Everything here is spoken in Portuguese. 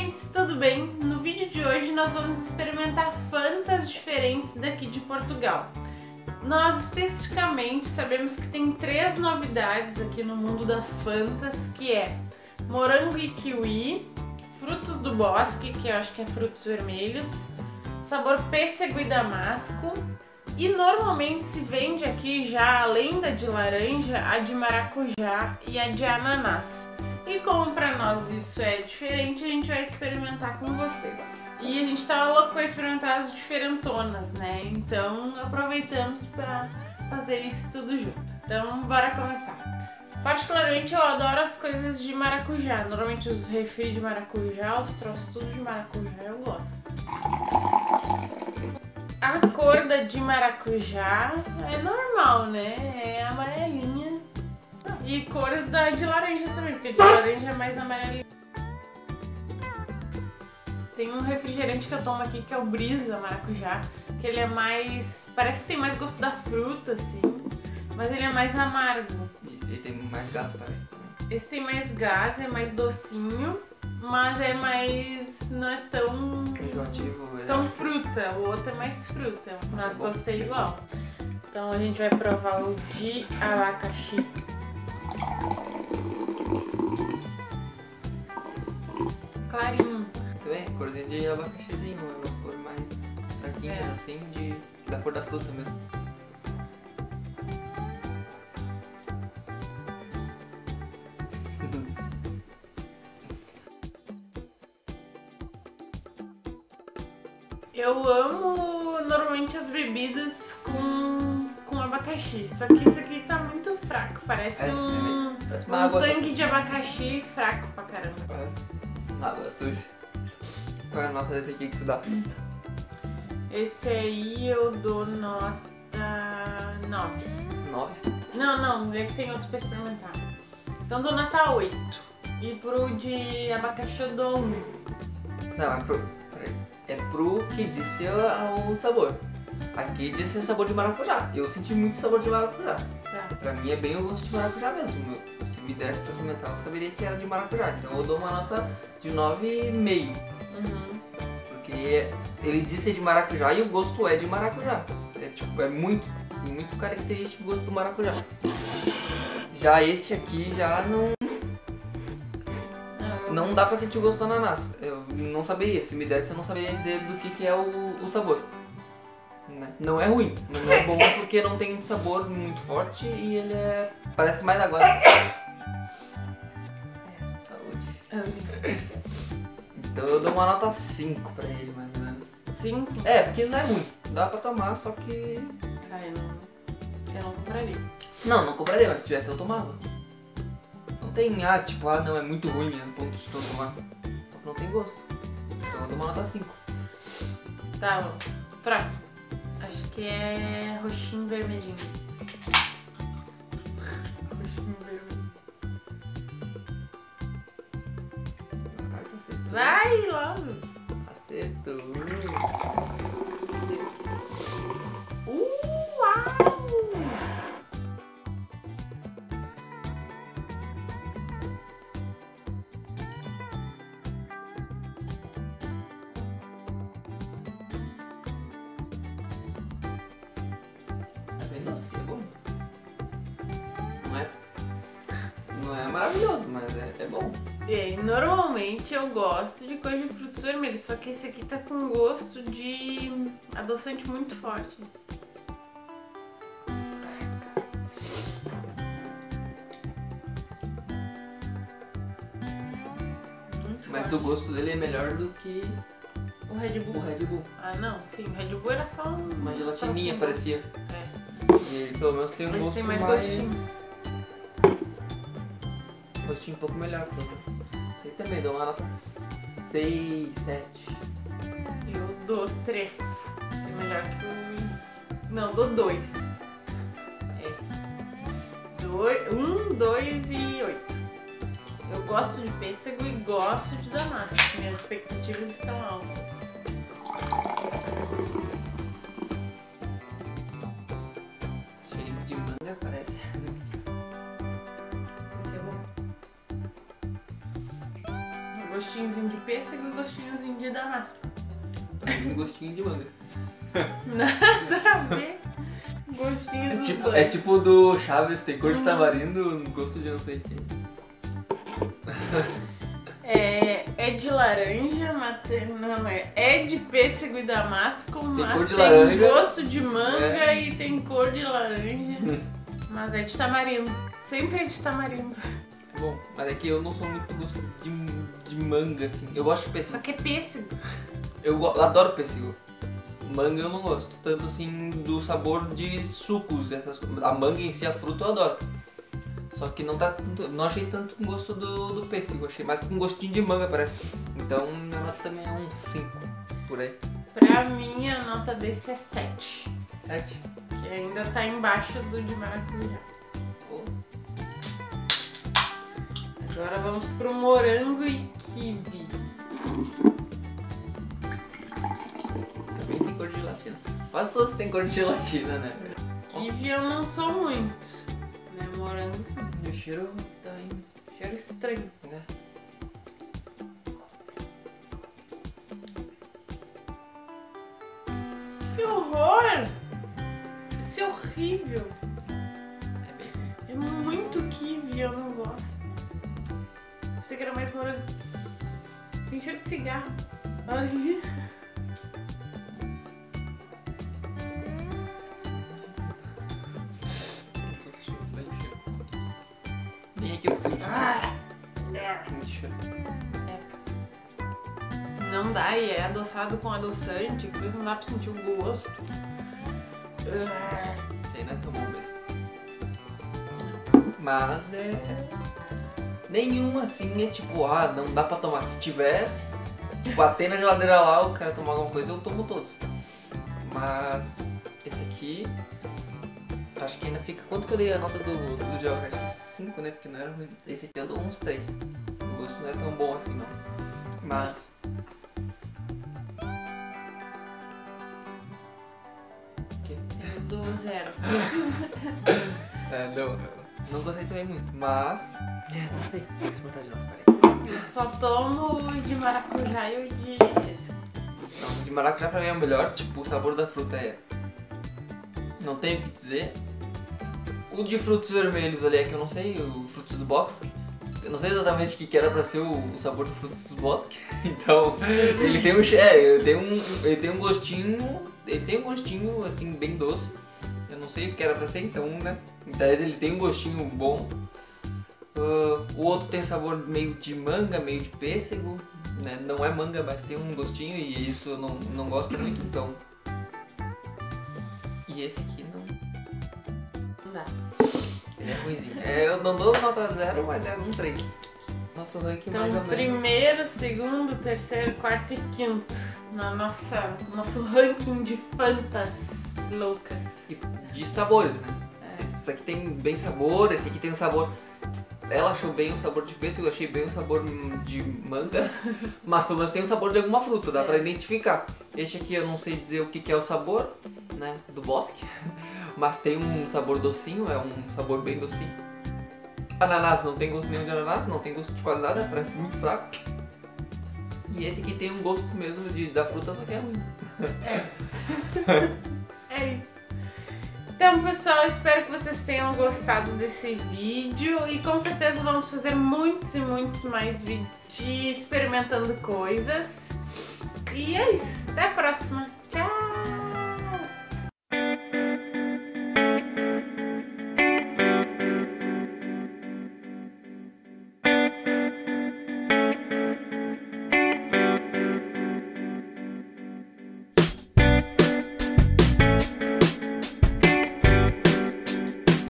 Gente, tudo bem? No vídeo de hoje nós vamos experimentar Fantas diferentes daqui de Portugal. Nós especificamente sabemos que tem três novidades aqui no mundo das Fantas, que é morango e kiwi, frutos do bosque, que eu acho que é frutos vermelhos, sabor pêssego e damasco, e normalmente se vende aqui já, além da de laranja, a de maracujá e a de ananás. E como para nós isso é diferente, a gente vai experimentar com vocês. E a gente tava louco pra experimentar as diferentonas, né? Então aproveitamos para fazer isso tudo junto. Então bora começar. Particularmente eu adoro as coisas de maracujá. Normalmente os refri de maracujá, os troços tudo de maracujá eu gosto. A cor da de maracujá é normal, né? É amarelinha e cor da de laranja de laranja é mais amarelinha. Tem um refrigerante que eu tomo aqui que é o Brisa Maracujá, que ele é mais. parece que tem mais gosto da fruta, assim, mas ele é mais amargo. Isso, aí tem mais gás, parece também. Esse tem mais gás, é mais docinho, mas é mais. não é tão. Enjoativo, ele tão fruta. O outro é mais fruta, mas bom. gostei igual. Então a gente vai provar o de abacaxi. Clarinho. Muito bem, corzinha de abacaxizinho, é uma cor mais fraquinha, É. assim, de, da cor da fruta mesmo. Eu amo normalmente as bebidas com, com abacaxi, só que isso aqui tá muito fraco. Parece É, um, um tanque de abacaxi fraco pra caramba. Água suja. Qual é a nota desse aqui que tu dá? Esse aí eu dou nota 9. 9? Não, não, vê que tem outros pra experimentar. Então dou nota 8. E pro de abacaxi eu dou 1. Não, é pro, é pro que disse o, o sabor. Aqui disse o sabor de maracujá. Eu senti muito sabor de maracujá. Tá. Pra mim é bem o gosto de maracujá mesmo. Me desse pra experimentar, eu saberia que era de maracujá. Então eu dou uma nota de 9,5. Uhum. Porque ele disse de maracujá e o gosto é de maracujá. É tipo, é muito, muito característico o gosto do maracujá. Já esse aqui já não, não dá pra sentir o gosto do ananás. Eu não saberia, se me desse eu não saberia dizer do que, que é o, o sabor. Né? Não é ruim, não é bom porque não tem sabor muito forte e ele é. parece mais água. Então eu dou uma nota 5 pra ele, mais ou menos. 5? É, porque não é ruim. Dá pra tomar, só que. Ah, eu não, eu não compraria. Não, não compraria, mas se tivesse eu tomava. Não tem, ah, tipo, ah, não, é muito ruim, é um ponto de não tomar. Não tem gosto. Então eu dou uma nota 5. Tá bom. Próximo. Acho que é roxinho vermelhinho. Acertou. Uau! Bem doce, é. Não é. Não é maravilhoso, bom. E aí, normalmente eu gosto de coisa de frutos vermelhos, só que esse aqui tá com gosto de adoçante muito forte. Muito Mas forte. o gosto dele é melhor do que O Red o Bull. Red Bull. Ah, não, sim, o Red Bull era só um. Uma gelatininha parecia. É. E pelo menos tem um Esse gosto tem mais mais. gostinho. Gostinho um pouco melhor. Isso aí também, dou uma nota 6, 7. Eu dou 3. É melhor que o. Não, dou 2. É. 1, 2 e 8. Eu gosto de pêssego e gosto de damasco. Minhas expectativas estão altas. Gostinhozinho de pêssego e gostinhozinho de damasco. Um gostinho de manga. Nada a ver. Gostinho É tipo, dois. é tipo do Chaves, tem cor de Hum. tamarindo, gosto de não sei o que. É, é de laranja, mas tem- não é. É de pêssego e damasco, mas cor de tem laranja. gosto de manga É. e tem cor de laranja. Mas é de tamarindo. Sempre é de tamarindo. Bom, mas é que eu não sou muito gosto de, de manga, assim. Eu gosto de Só pêssego. que é pêssego. Eu go- adoro pêssego. Manga eu não gosto. Tanto assim do sabor de sucos, essas coisas. A manga em si, a fruta eu adoro. Só que não tá tanto- não achei tanto com gosto do, do pêssego, achei mais com gostinho de manga, parece. Então nota também é um 5 por aí. Pra mim, a nota desse é 7. 7. Que ainda tá embaixo do de maracujá. Agora vamos pro morango e kiwi. Também tem cor de gelatina. Quase todos têm cor de gelatina, né? Kiwi eu não sou muito. Né? Morango sim. E o cheiro também, Cheiro estranho. né? Que horror! Isso é horrível. Que era mais morango. Tem cheiro de cigarro. Olha. Nem aqui eu consigo sentir. Ah, Muito cheiro. Não dá, e é adoçado com adoçante, que vezes não dá pra sentir o gosto. Sei, não é tão bom mesmo. Mas é. Nenhuma assim é tipo, ah, não dá pra tomar. Se tivesse, bater na geladeira lá, o cara tomar alguma coisa, eu tomo todos. Mas esse aqui. Acho que ainda fica. Quanto que eu dei a nota do, do Joker? 5, né? Porque não era ruim. Esse aqui eu dou uns 3. O gosto não é tão bom assim não. Mas. Eu dou zero. É, não, não gostei também muito, mas. É, não sei. Tem que se botar de novo, peraí. Eu só tomo o de maracujá e o de. Não, o de maracujá pra mim é o melhor, tipo, o sabor da fruta é. Não tenho o que dizer. O de frutos vermelhos ali é que eu não sei, o frutos do bosque. Eu não sei exatamente o que era pra ser o, sabor do frutos do bosque. Então, ele tem um. É, ele tem um. Ele tem um gostinho. Ele tem um gostinho assim, bem doce. Eu não sei o que era pra ser, então, né? Então ele tem um gostinho bom. Ah, o outro tem sabor meio de manga, meio de pêssego, né? Não é manga, mas tem um gostinho e isso eu não, não gosto muito, então. E esse aqui não. Não dá. Ele é ruimzinho. É, eu não dou nota zero, mas é um 3. Nosso ranking mais Então, ou menos. primeiro, segundo, terceiro, quarto e quinto. Na nossa, nosso ranking de fantas loucas. De sabores, né? É. Esse aqui tem bem sabor, esse aqui tem um sabor. Ela achou bem o sabor de pêssego, eu achei bem o sabor hum, de manga, mas pelo menos tem o sabor de alguma fruta, dá É. pra identificar. Este aqui eu não sei dizer o que, que é o sabor, né, do bosque, mas tem um sabor docinho, é um sabor bem docinho. Ananás não tem gosto nenhum de ananás, não tem gosto de quase nada, parece muito fraco. E esse aqui tem um gosto mesmo de, da fruta, só que é ruim. É isso. Então, pessoal, espero que vocês tenham gostado desse vídeo e com certeza vamos fazer muitos e muitos mais vídeos de experimentando coisas. E é isso. Até a próxima.